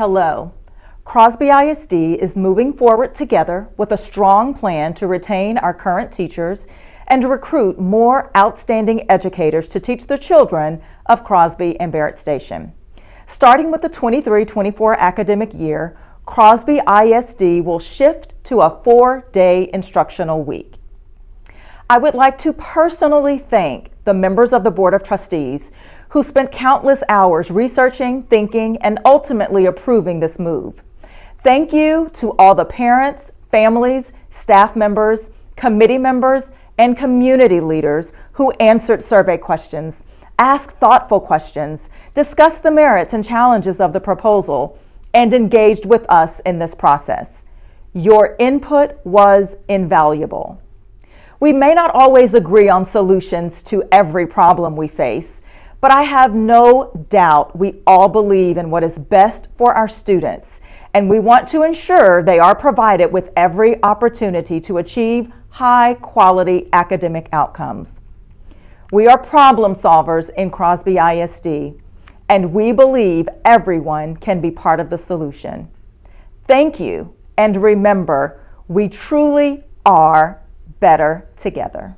Hello. Crosby ISD is moving forward together with a strong plan to retain our current teachers and recruit more outstanding educators to teach the children of Crosby and Barrett Station. Starting with the 23-24 academic year, Crosby ISD will shift to a four-day instructional week. I would like to personally thank the members of the Board of Trustees who spent countless hours researching, thinking, and ultimately approving this move. Thank you to all the parents, families, staff members, committee members, and community leaders who answered survey questions, asked thoughtful questions, discussed the merits and challenges of the proposal, and engaged with us in this process. Your input was invaluable. We may not always agree on solutions to every problem we face, but I have no doubt we all believe in what is best for our students, and we want to ensure they are provided with every opportunity to achieve high quality academic outcomes. We are problem solvers in Crosby ISD, and we believe everyone can be part of the solution. Thank you, and remember, we truly are better together.